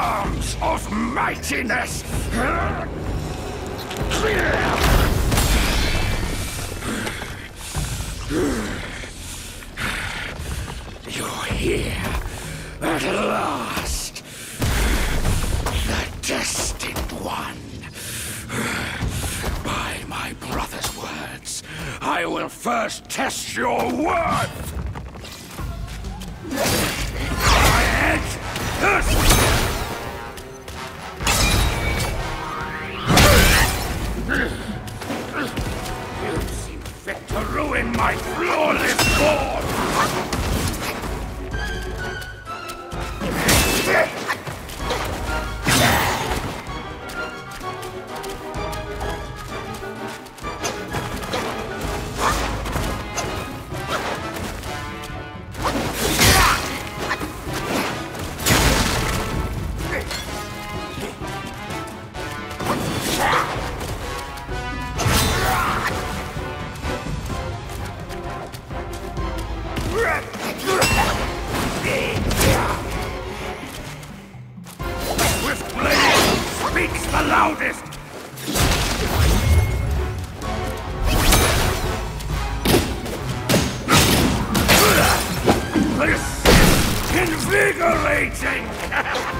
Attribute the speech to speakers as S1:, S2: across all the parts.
S1: arms of mightiness! You're here at last, the destined one. By my brother's words, I will first test your worth! invigorating!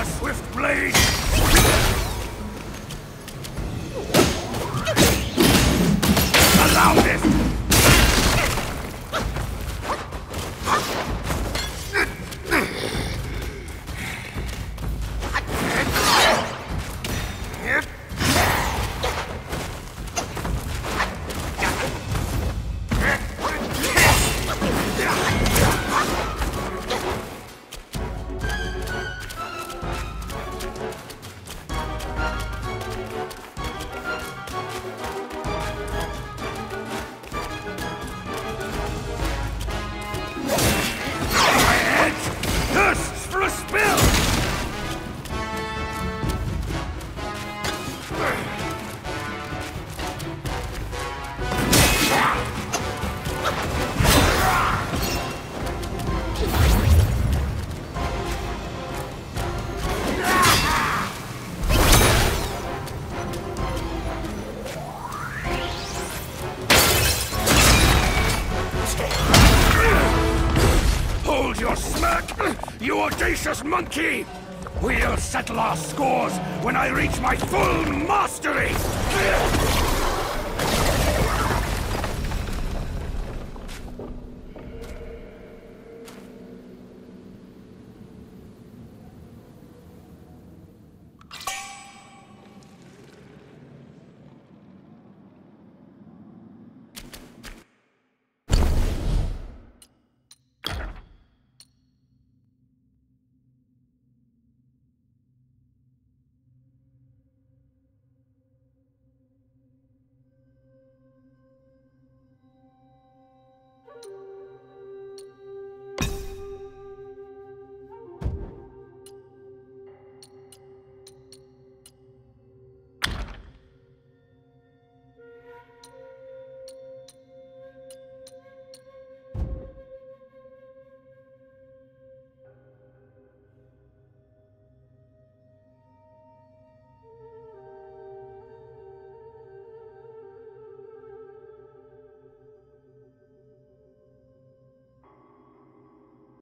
S1: A swift blade! Back, you audacious monkey! We'll settle our scores when I reach my full mastery!